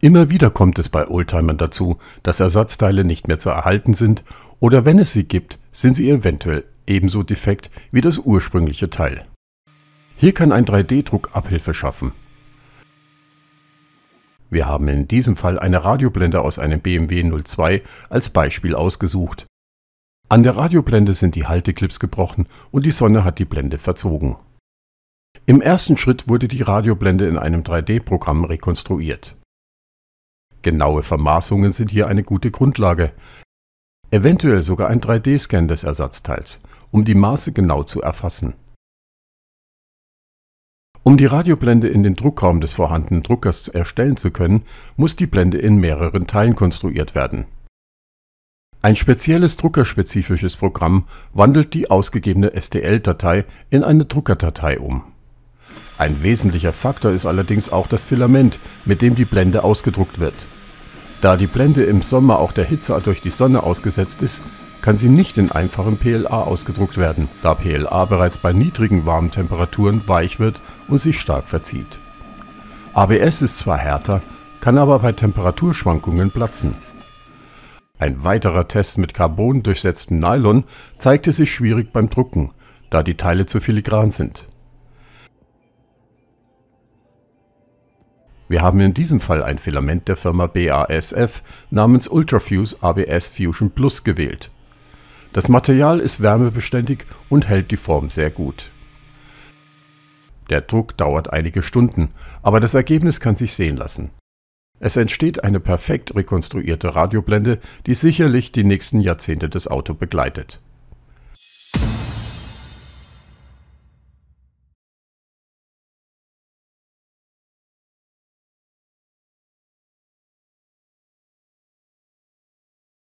Immer wieder kommt es bei Oldtimern dazu, dass Ersatzteile nicht mehr zu erhalten sind oder wenn es sie gibt, sind sie eventuell ebenso defekt wie das ursprüngliche Teil. Hier kann ein 3D-Druck Abhilfe schaffen. Wir haben in diesem Fall eine Radioblende aus einem BMW 02 als Beispiel ausgesucht. An der Radioblende sind die Halteclips gebrochen und die Sonne hat die Blende verzogen. Im ersten Schritt wurde die Radioblende in einem 3D-Programm rekonstruiert. Genaue Vermaßungen sind hier eine gute Grundlage, eventuell sogar ein 3D-Scan des Ersatzteils, um die Maße genau zu erfassen. Um die Radioblende in den Druckraum des vorhandenen Druckers erstellen zu können, muss die Blende in mehreren Teilen konstruiert werden. Ein spezielles druckerspezifisches Programm wandelt die ausgegebene STL-Datei in eine Druckerdatei um. Ein wesentlicher Faktor ist allerdings auch das Filament, mit dem die Blende ausgedruckt wird. Da die Blende im Sommer auch der Hitze durch die Sonne ausgesetzt ist, kann sie nicht in einfachem PLA ausgedruckt werden, da PLA bereits bei niedrigen warmen Temperaturen weich wird und sich stark verzieht. ABS ist zwar härter, kann aber bei Temperaturschwankungen platzen. Ein weiterer Test mit Carbon durchsetztem Nylon zeigte sich schwierig beim Drucken, da die Teile zu filigran sind. Wir haben in diesem Fall ein Filament der Firma BASF namens Ultrafuse ABS Fusion Plus gewählt. Das Material ist wärmebeständig und hält die Form sehr gut. Der Druck dauert einige Stunden, aber das Ergebnis kann sich sehen lassen. Es entsteht eine perfekt rekonstruierte Radioblende, die sicherlich die nächsten Jahrzehnte das Auto begleitet